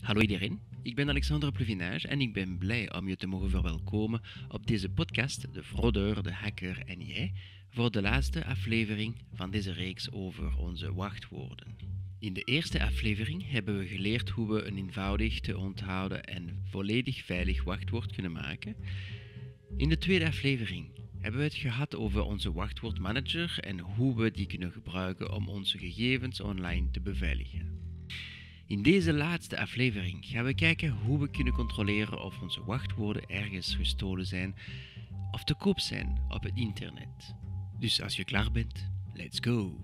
Hallo iedereen, ik ben Alexandre Pluvinage en ik ben blij om je te mogen verwelkomen op deze podcast De Fraudeur, de Hacker en jij voor de laatste aflevering van deze reeks over onze wachtwoorden. In de eerste aflevering hebben we geleerd hoe we een eenvoudig te onthouden en volledig veilig wachtwoord kunnen maken. In de tweede aflevering hebben we het gehad over onze wachtwoordmanager en hoe we die kunnen gebruiken om onze gegevens online te beveiligen. In deze laatste aflevering gaan we kijken hoe we kunnen controleren of onze wachtwoorden ergens gestolen zijn of te koop zijn op het internet. Dus als je klaar bent, let's go!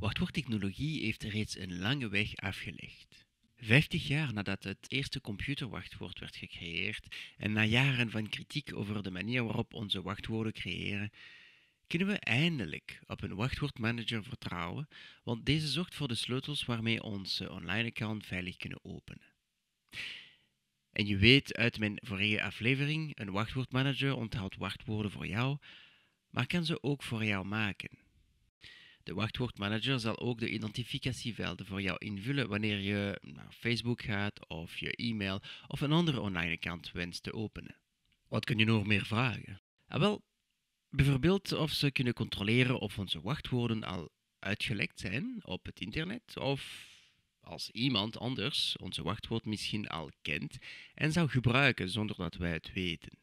Wachtwoordtechnologie heeft reeds een lange weg afgelegd. Vijftig jaar nadat het eerste computerwachtwoord werd gecreëerd en na jaren van kritiek over de manier waarop onze wachtwoorden creëren, kunnen we eindelijk op een wachtwoordmanager vertrouwen, want deze zorgt voor de sleutels waarmee onze online account veilig kunnen openen. En je weet uit mijn vorige aflevering, een wachtwoordmanager onthoudt wachtwoorden voor jou, maar kan ze ook voor jou maken. De wachtwoordmanager zal ook de identificatievelden voor jou invullen wanneer je naar Facebook gaat of je e-mail of een andere online account wenst te openen. Wat kun je nog meer vragen? Ah, wel, bijvoorbeeld of ze kunnen controleren of onze wachtwoorden al uitgelekt zijn op het internet of als iemand anders onze wachtwoord misschien al kent en zou gebruiken zonder dat wij het weten.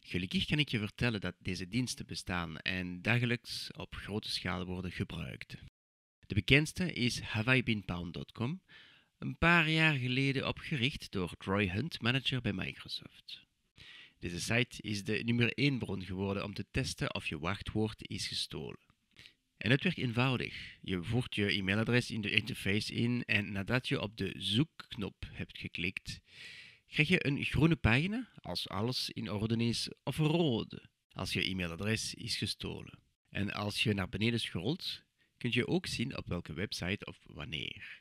Gelukkig kan ik je vertellen dat deze diensten bestaan en dagelijks op grote schaal worden gebruikt. De bekendste is hawaibinpound.com, een paar jaar geleden opgericht door Troy Hunt, manager bij Microsoft. Deze site is de nummer 1 bron geworden om te testen of je wachtwoord is gestolen. En het werkt eenvoudig. Je voert je e-mailadres in de interface in en nadat je op de zoekknop hebt geklikt, krijg je een groene pagina als alles in orde is, of een rode als je e-mailadres is gestolen. En als je naar beneden scrolt, kun je ook zien op welke website of wanneer.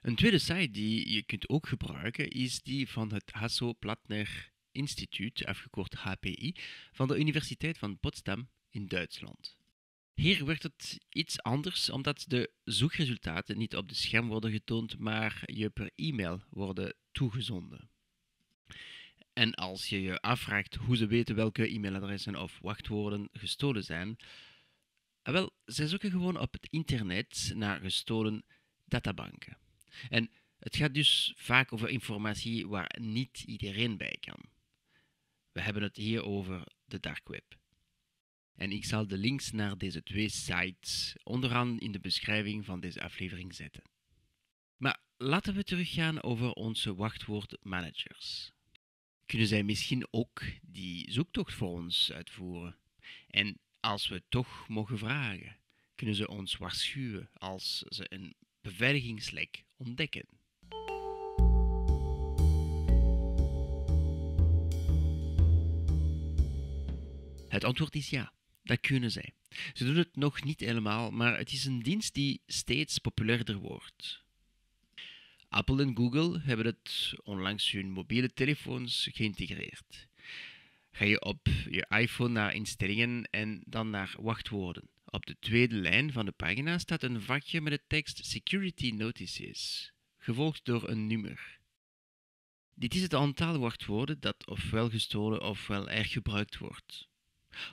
Een tweede site die je kunt ook gebruiken is die van het Hasso-Plattner Instituut, afgekort HPI, van de Universiteit van Potsdam in Duitsland. Hier werkt het iets anders, omdat de zoekresultaten niet op de scherm worden getoond, maar je per e-mail worden toegezonden. En als je je afvraagt hoe ze weten welke e-mailadressen of wachtwoorden gestolen zijn, eh, wel, zij zoeken gewoon op het internet naar gestolen databanken. En het gaat dus vaak over informatie waar niet iedereen bij kan. We hebben het hier over de dark web. En ik zal de links naar deze twee sites onderaan in de beschrijving van deze aflevering zetten. Maar laten we teruggaan over onze wachtwoordmanagers. Kunnen zij misschien ook die zoektocht voor ons uitvoeren? En als we toch mogen vragen, kunnen ze ons waarschuwen als ze een beveiligingslek ontdekken? Het antwoord is ja. Dat kunnen zij. Ze doen het nog niet helemaal, maar het is een dienst die steeds populairder wordt. Apple en Google hebben het onlangs hun mobiele telefoons geïntegreerd. Ga je op je iPhone naar instellingen en dan naar wachtwoorden. Op de tweede lijn van de pagina staat een vakje met de tekst Security Notices, gevolgd door een nummer. Dit is het aantal wachtwoorden dat ofwel gestolen ofwel erg gebruikt wordt.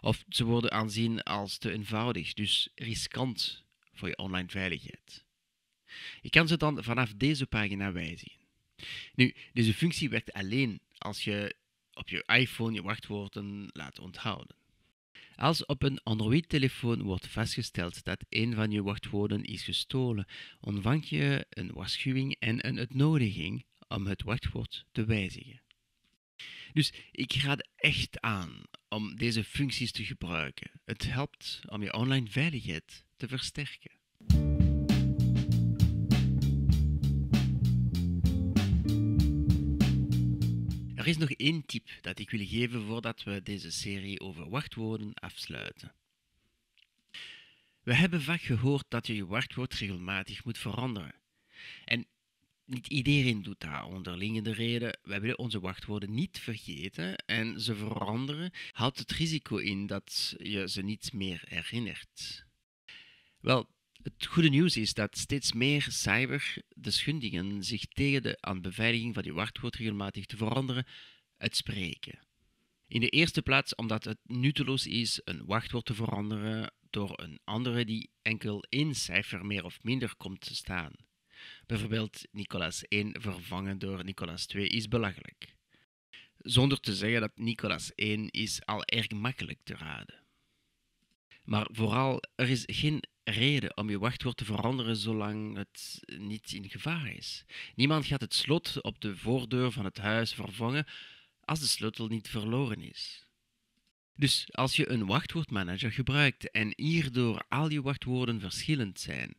Of ze worden aanzien als te eenvoudig, dus riskant voor je online veiligheid. Je kan ze dan vanaf deze pagina wijzigen. Nu, deze functie werkt alleen als je op je iPhone je wachtwoorden laat onthouden. Als op een Android-telefoon wordt vastgesteld dat een van je wachtwoorden is gestolen, ontvang je een waarschuwing en een uitnodiging om het wachtwoord te wijzigen. Dus ik raad echt aan om deze functies te gebruiken. Het helpt om je online veiligheid te versterken. Er is nog één tip dat ik wil geven voordat we deze serie over wachtwoorden afsluiten. We hebben vaak gehoord dat je je wachtwoord regelmatig moet veranderen. En niet iedereen doet dat. Onderliggende reden, wij willen onze wachtwoorden niet vergeten en ze veranderen houdt het risico in dat je ze niet meer herinnert. Wel, het goede nieuws is dat steeds meer cyberdeskundigen zich tegen de aan beveiliging van je wachtwoord regelmatig te veranderen uitspreken. In de eerste plaats omdat het nutteloos is een wachtwoord te veranderen door een andere die enkel één cijfer meer of minder komt te staan. Bijvoorbeeld Nicolas 1 vervangen door Nicolas 2 is belachelijk. Zonder te zeggen dat Nicolas 1 is al erg makkelijk te raden. Maar vooral, er is geen reden om je wachtwoord te veranderen zolang het niet in gevaar is. Niemand gaat het slot op de voordeur van het huis vervangen als de sleutel niet verloren is. Dus als je een wachtwoordmanager gebruikt en hierdoor al je wachtwoorden verschillend zijn,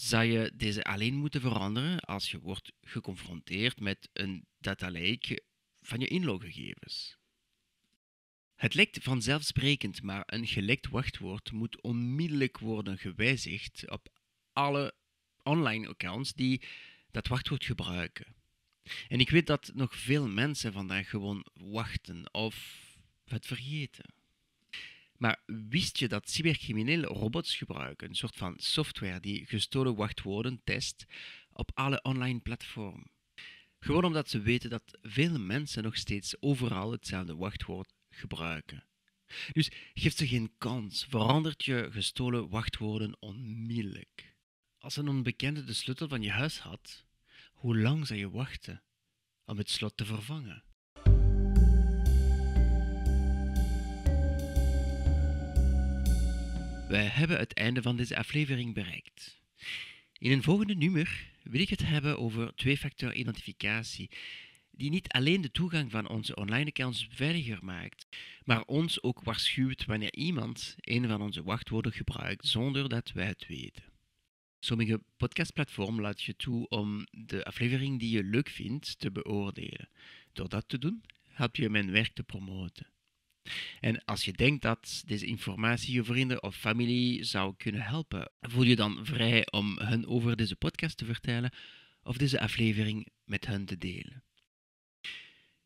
zou je deze alleen moeten veranderen als je wordt geconfronteerd met een datalek van je inloggegevens. Het lijkt vanzelfsprekend, maar een gelekt wachtwoord moet onmiddellijk worden gewijzigd op alle online accounts die dat wachtwoord gebruiken. En ik weet dat nog veel mensen vandaag gewoon wachten of het vergeten. Maar wist je dat cybercriminelen robots gebruiken, een soort van software die gestolen wachtwoorden test op alle online platformen? Gewoon omdat ze weten dat veel mensen nog steeds overal hetzelfde wachtwoord gebruiken. Dus geef ze geen kans, verandert je gestolen wachtwoorden onmiddellijk. Als een onbekende de sleutel van je huis had, hoe lang zou je wachten om het slot te vervangen? Wij hebben het einde van deze aflevering bereikt. In een volgende nummer wil ik het hebben over twee-factor identificatie, die niet alleen de toegang van onze online accounts veiliger maakt, maar ons ook waarschuwt wanneer iemand een van onze wachtwoorden gebruikt zonder dat wij het weten. Sommige podcastplatforms laat je toe om de aflevering die je leuk vindt te beoordelen. Door dat te doen, help je mijn werk te promoten. En als je denkt dat deze informatie je vrienden of familie zou kunnen helpen, voel je dan vrij om hen over deze podcast te vertellen of deze aflevering met hen te delen.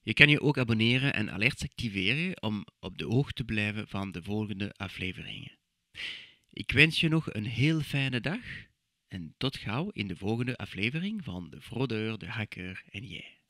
Je kan je ook abonneren en alerts activeren om op de hoogte te blijven van de volgende afleveringen. Ik wens je nog een heel fijne dag en tot gauw in de volgende aflevering van De Fraudeur, de Hacker en jij.